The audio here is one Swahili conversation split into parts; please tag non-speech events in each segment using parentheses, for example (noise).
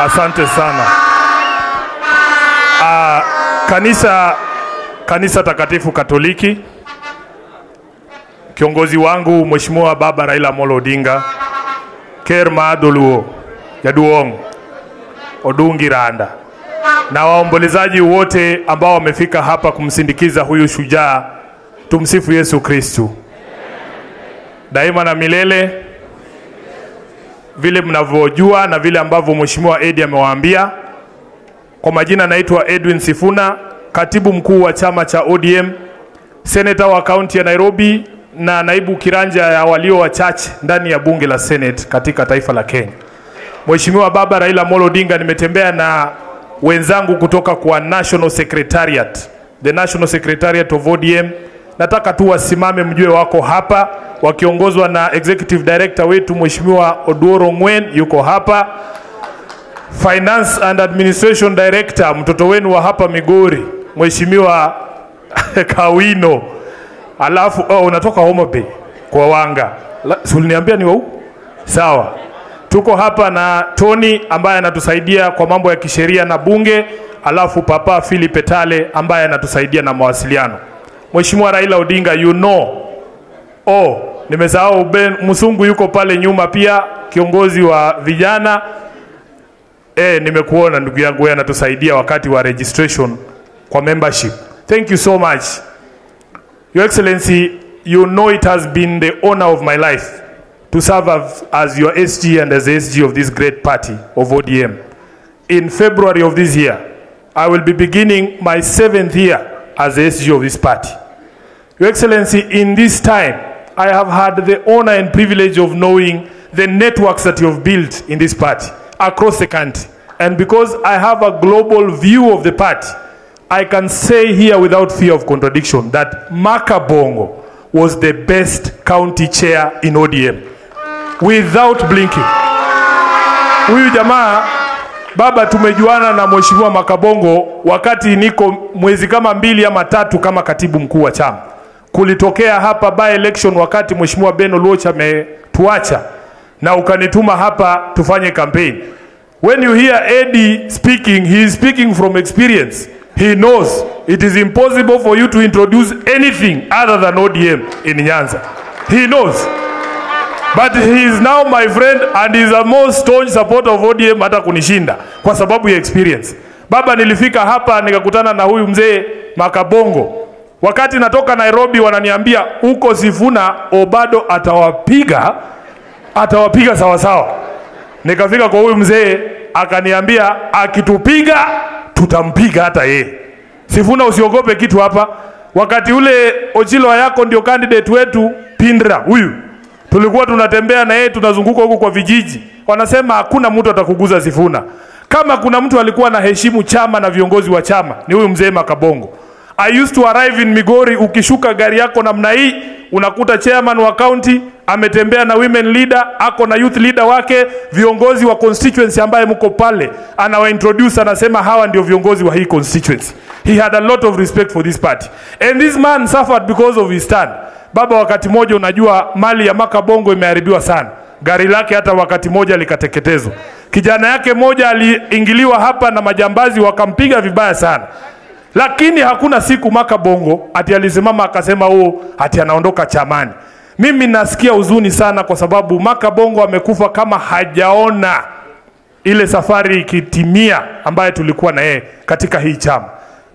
Asante sana. Ah, kanisa kanisa takatifu Katoliki, kiongozi wangu Mheshimiwa Baba Raila Amolo Odinga, Ker Maadoluo Jaduong Odungi Randa na waombolezaji wote ambao wamefika hapa kumsindikiza huyu shujaa. Tumsifu Yesu Kristu daima na milele. Vile mnavyojua na vile ambavyo Mheshimiwa Edi amewaambia, kwa majina naitwa Edwin Sifuna, katibu mkuu wa chama cha ODM, seneta wa kaunti ya Nairobi na naibu kiranja ya walio wachache ndani ya bunge la Senate katika taifa la Kenya. Mheshimiwa Baba Raila Amolo Odinga, nimetembea na wenzangu kutoka kwa National Secretariat, the National Secretariat of ODM. Nataka tu wasimame mjue wako hapa wakiongozwa na executive director wetu Mheshimiwa odoro Ngwen yuko hapa, finance and administration director mtoto wenu wa hapa Migori Mheshimiwa (laughs) Kawino, alafu oh, unatoka Homa Bay kwa Wanga, uliniambia ni wau? Sawa, tuko hapa na Tony ambaye anatusaidia kwa mambo ya kisheria na bunge, alafu Papa Philip Tale ambaye anatusaidia na mawasiliano. Mheshimiwa Raila Odinga, you know Oh, nimesahau Ben Musungu yuko pale nyuma pia, kiongozi wa vijana. Eh, nimekuona ndugu yangu, wewe anatusaidia wakati wa registration kwa membership. Thank you so much. Your Excellency, you know it has been the honor of my life to serve as, as your SG and as the SG of this great party of ODM. In February of this year, I will be beginning my seventh year as the SG of this party. Your Excellency, in this time, I have had the honor and privilege of knowing the networks that you have built in this party across the country. And because I have a global view of the party, I can say here without fear of contradiction that Makabongo was the best county chair in ODM without blinking. Huyu jamaa baba, tumejuana na mheshimiwa Makabongo wakati niko mwezi kama mbili ama tatu kama katibu mkuu wa chama. Kulitokea hapa by election wakati mheshimiwa Beno Luocha ametuacha na ukanituma hapa tufanye campaign. When you hear Eddie speaking, he is speaking from experience. He knows it is impossible for you to introduce anything other than ODM in Nyanza. He knows. But he is now my friend and is a most staunch supporter of ODM hata kunishinda kwa sababu ya experience. Baba, nilifika hapa nikakutana na huyu mzee Makabongo. Wakati natoka Nairobi wananiambia huko Sifuna Obado atawapiga atawapiga sawa sawa. Nikafika kwa huyu mzee akaniambia akitupiga tutampiga hata yeye. Sifuna usiogope kitu hapa. Wakati ule Ochilo yako ndio candidate wetu Pindra huyu tulikuwa tunatembea na yeye tunazunguka huko kwa vijiji, wanasema hakuna mtu atakuguza Sifuna. Kama kuna mtu alikuwa na heshimu chama na viongozi wa chama ni huyu mzee Makabongo. I used to arrive in Migori, ukishuka gari yako namna hii unakuta chairman wa county ametembea na women leader, ako na youth leader wake, viongozi wa constituency ambaye mko pale, anawa introduce, anasema hawa ndio viongozi wa hii constituency. He had a lot of respect for this party and this man suffered because of his stand. Baba, wakati moja unajua mali ya Makabongo imeharibiwa sana, gari lake hata wakati moja likateketezwa. Kijana yake moja aliingiliwa hapa na majambazi wakampiga vibaya sana, lakini hakuna siku Maka Bongo ati alisimama akasema oh, ati anaondoka chamani. Mimi nasikia huzuni sana kwa sababu Maka Bongo amekufa kama hajaona ile safari ikitimia ambaye tulikuwa na yeye katika hii chama.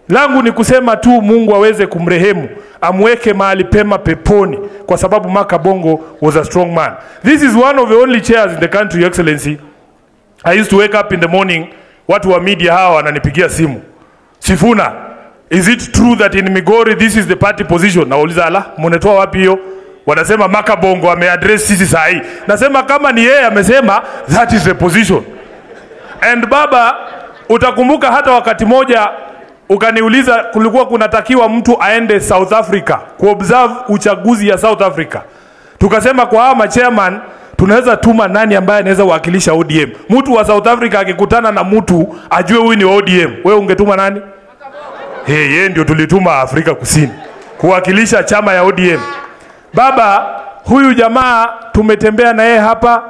Langu ni kusema tu Mungu aweze kumrehemu, amweke mahali pema peponi, kwa sababu Maka Bongo was a strong man. This is one of the only chairs in the country, Your Excellency. I used to wake up in the morning, watu wa media hawa wananipigia simu, Sifuna, is it true that in Migori this is the party position? Nauliza, ala, mnatoa wapi hiyo? Wanasema Makabongo ameaddress sisi saa hii. Nasema kama ni yeye amesema, that is the position. And baba, utakumbuka hata wakati moja ukaniuliza, kulikuwa kunatakiwa mtu aende South Africa kuobserve uchaguzi ya South Africa. Tukasema kwa hawa machairman tunaweza tuma nani ambaye anaweza wakilisha ODM. Mtu wa South Africa akikutana na mtu ajue huyu ni ODM, wewe ungetuma nani? Yeye ndio tulituma Afrika Kusini kuwakilisha chama ya ODM. Baba, huyu jamaa tumetembea na yeye hapa,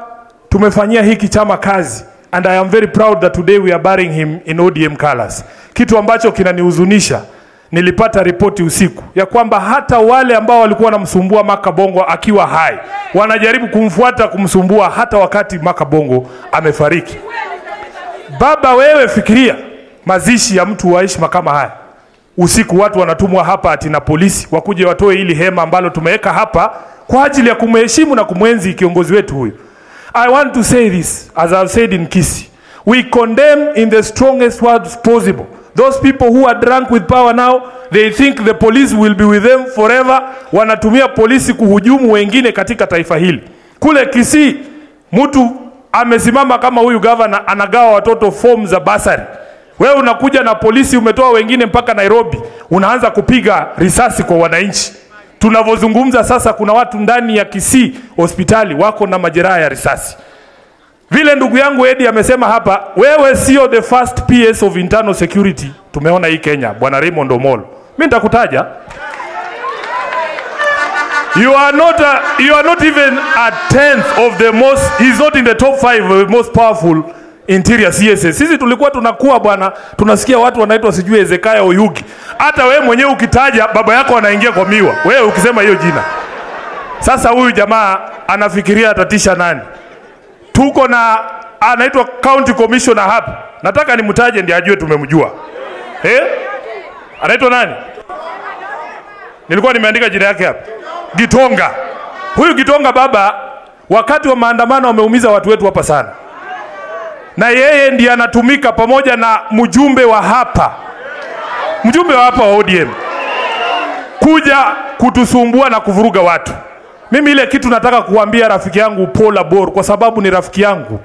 tumefanyia hiki chama kazi and I am very proud that today we are burying him in ODM colors. Kitu ambacho kinanihuzunisha, nilipata ripoti usiku ya kwamba hata wale ambao walikuwa wanamsumbua Maka Bongo akiwa hai wanajaribu kumfuata kumsumbua hata wakati Maka Bongo amefariki. Baba, wewe fikiria mazishi ya mtu wa heshima kama haya usiku watu wanatumwa hapa ati na polisi wakuje watoe hili hema ambalo tumeweka hapa kwa ajili ya kumheshimu na kumwenzi kiongozi wetu huyu. I want to say this as I've said in Kisi. We condemn in the strongest words possible those people who are drunk with power now they think the police will be with them forever. Wanatumia polisi kuhujumu wengine katika taifa hili. Kule Kisii mtu amesimama kama huyu gavana anagawa watoto fomu za basari wewe unakuja na polisi umetoa wengine mpaka Nairobi, unaanza kupiga risasi kwa wananchi. Tunavyozungumza sasa, kuna watu ndani ya Kisii hospitali wako na majeraha ya risasi. Vile ndugu yangu Edi amesema hapa, wewe sio the first PS of internal security tumeona hii Kenya, bwana Raymond Omolo. Mimi nitakutaja You are not a, you are not even a tenth of the most he's not in the top five of the most powerful interior CSS. Sisi tulikuwa tunakuwa bwana, tunasikia watu wanaitwa sijui Hezekiah Oyugi. Hata wewe mwenyewe ukitaja baba yako anaingia kwa miwa, wewe ukisema hiyo jina. Sasa huyu jamaa anafikiria atatisha nani? Tuko na anaitwa county commissioner hapa, nataka nimtaje ndiye ajue tumemjua. Eh? Anaitwa nani? Nilikuwa nimeandika jina yake hapa. Gitonga. Huyu Gitonga baba, wakati wa maandamano ameumiza watu wetu hapa sana na yeye ndiye anatumika pamoja na mjumbe wa hapa, mjumbe wa hapa wa ODM kuja kutusumbua na kuvuruga watu. Mimi ile kitu nataka kuambia rafiki yangu Paul Abor, kwa sababu ni rafiki yangu.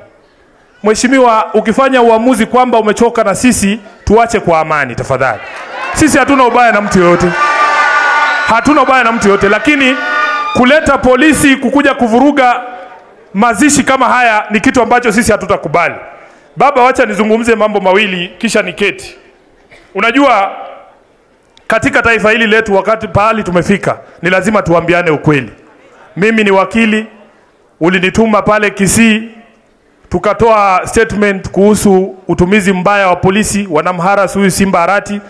Mheshimiwa, ukifanya uamuzi kwamba umechoka na sisi, tuache kwa amani tafadhali. Sisi hatuna ubaya na mtu yoyote, hatuna ubaya na mtu yoyote, lakini kuleta polisi kukuja kuvuruga mazishi kama haya ni kitu ambacho sisi hatutakubali. Baba, wacha nizungumze mambo mawili kisha niketi. Unajua, katika taifa hili letu, wakati pahali tumefika, ni lazima tuambiane ukweli. Mimi ni wakili, ulinituma pale Kisii, tukatoa statement kuhusu utumizi mbaya wa polisi, wanamharas huyu Simba Arati,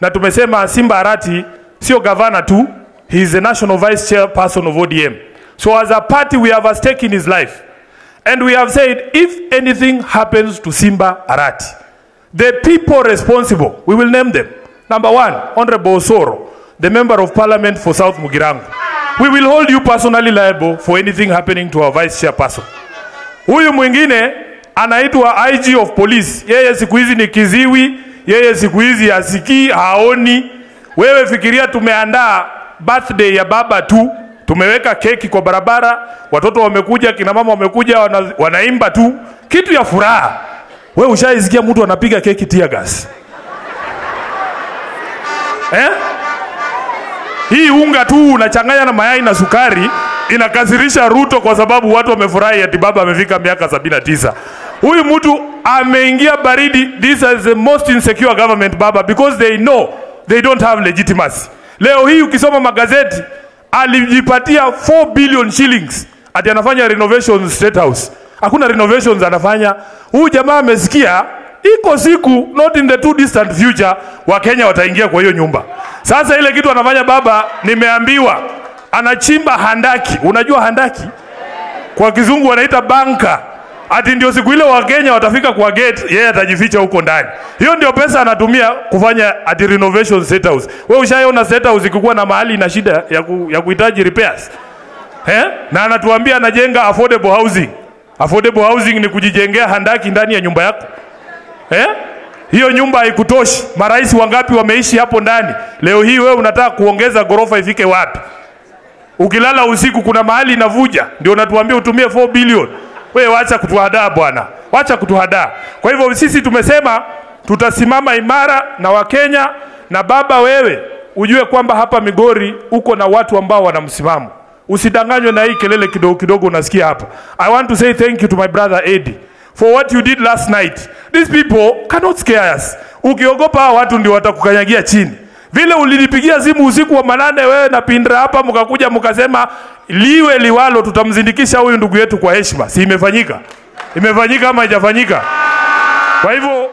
na tumesema Simba Arati sio gavana tu, he is the national vice chairperson of ODM. So as a party we have a stake in his life. And we have said if anything happens to Simba Arati, the people responsible, we will name them. Number one, Honorable Osoro, the member of parliament for South Mugirango. We will hold you personally liable for anything happening to our vice chairperson. Huyu mwingine anaitwa IG of police. Yeye siku hizi ni kiziwi, yeye siku hizi asikii, haoni. Wewe fikiria tumeandaa birthday ya baba tu tumeweka keki kwa barabara, watoto wamekuja, kina mama wamekuja, wana, wanaimba tu kitu ya furaha. We ushaisikia mtu anapiga keki tear gas eh? Hii unga tu unachanganya na mayai na sukari inakasirisha Ruto kwa sababu watu wamefurahi ati baba amefika miaka sabini na tisa. Huyu mtu ameingia baridi. This is the most insecure government baba, because they know they don't have legitimacy. Leo hii ukisoma magazeti alijipatia 4 billion shillings ati anafanya renovations State House. Hakuna renovations anafanya. Huyu jamaa amesikia iko siku not in the too distant future Wakenya wataingia kwa hiyo nyumba. Sasa ile kitu anafanya baba, nimeambiwa anachimba handaki. Unajua handaki kwa kizungu wanaita banka, ati ndio siku ile Wakenya watafika kwa gate, yeye atajificha huko ndani. Hiyo ndio pesa anatumia kufanya ati renovation set House. Wewe ushaiona set House ikikuwa na mahali ina shida ya, ku, ya kuhitaji repairs eh? Na anatuambia anajenga affordable housing. Affordable housing ni kujijengea handaki ndani ya nyumba yako eh? Hiyo nyumba haikutoshi. Marais wangapi wameishi hapo ndani? Leo hii wewe unataka kuongeza ghorofa ifike wapi? Ukilala usiku kuna mahali inavuja, ndio unatuambia utumie 4 bilioni. Wewe wacha kutuhadaa bwana, wacha kutuhadaa. Kwa hivyo sisi tumesema tutasimama imara na Wakenya na baba, wewe ujue kwamba hapa Migori uko na watu ambao wana msimamo. Usidanganywe na hii kelele kidogo kidogo unasikia hapa. I want to say thank you to my brother Eddie for what you did last night. These people cannot scare us. Ukiogopa watu ndio watakukanyagia chini. Vile ulinipigia simu usiku wa manane, wewe na Pindra hapa, mkakuja mkasema liwe liwalo, tutamzindikisha huyu ndugu yetu kwa heshima. Si imefanyika? Imefanyika ama haijafanyika? Kwa hivyo